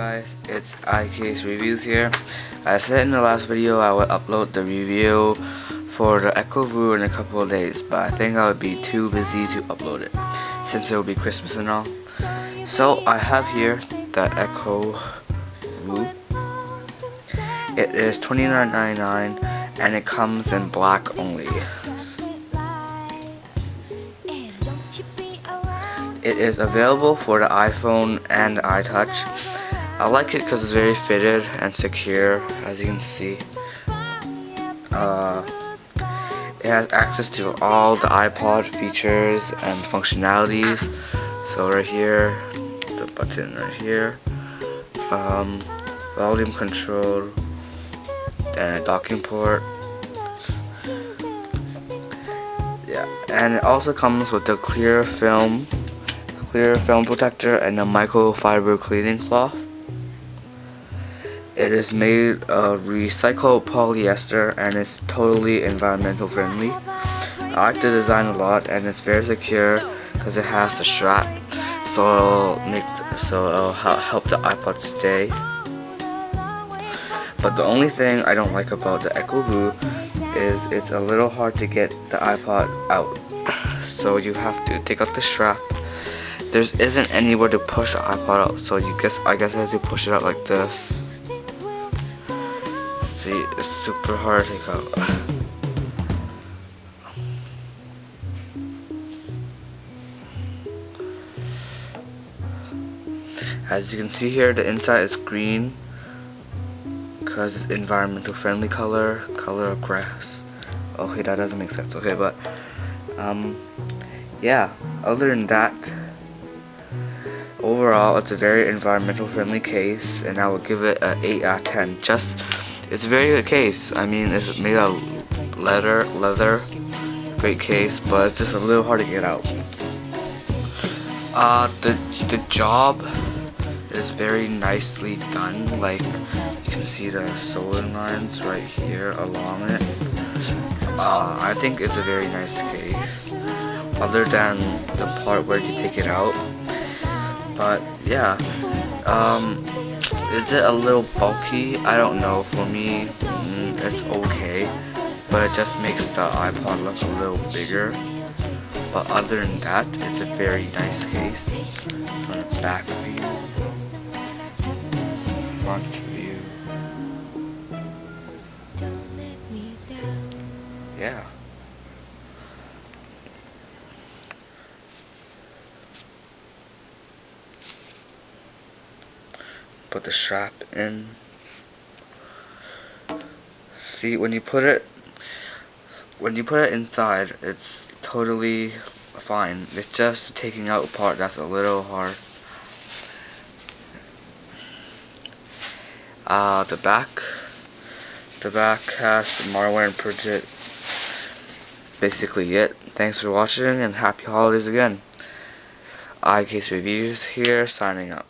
guys, it's iCase Reviews here. I said in the last video I would upload the review for the Eco-Vue in a couple of days, but I think I would be too busy to upload it since it will be Christmas and all. So I have here the Echo Voo. It is $29.99 and it comes in black only. It is available for the iPhone and iTouch. I like it because it's very fitted and secure, as you can see. Uh, it has access to all the iPod features and functionalities. So right here, the button right here, um, volume control, and a docking port. Yeah, and it also comes with the clear film clear film protector and a microfiber cleaning cloth. It is made of recycled polyester and it's totally environmental friendly. I like the design a lot and it's very secure because it has the strap so it'll make so it'll help the iPod stay. But the only thing I don't like about the Eco-Vue is it's a little hard to get the iPod out. So you have to take out the strap there isn't anywhere to push the iPod out, so you guess I guess I have to push it out like this. See, it's super hard to out. As you can see here, the inside is green because it's environmental friendly color, color of grass. Okay, that doesn't make sense. Okay, but um, yeah. Other than that. Overall, it's a very environmental friendly case and I would give it an 8 out of 10. Just, it's a very good case. I mean, it's made of leather, leather, great case, but it's just a little hard to get out. Uh, the, the job is very nicely done. Like, you can see the sewing lines right here along it. Uh, I think it's a very nice case. Other than the part where you take it out, but yeah, um, is it a little bulky? I don't know. For me, mm, it's okay, but it just makes the iPod look a little bigger. But other than that, it's a very nice case. From the back view, front view. Yeah. Put the strap in. See when you put it when you put it inside it's totally fine. It's just taking out a part that's a little hard. Uh, the back the back has the Marware printed basically it. Thanks for watching and happy holidays again. iCase Reviews here signing out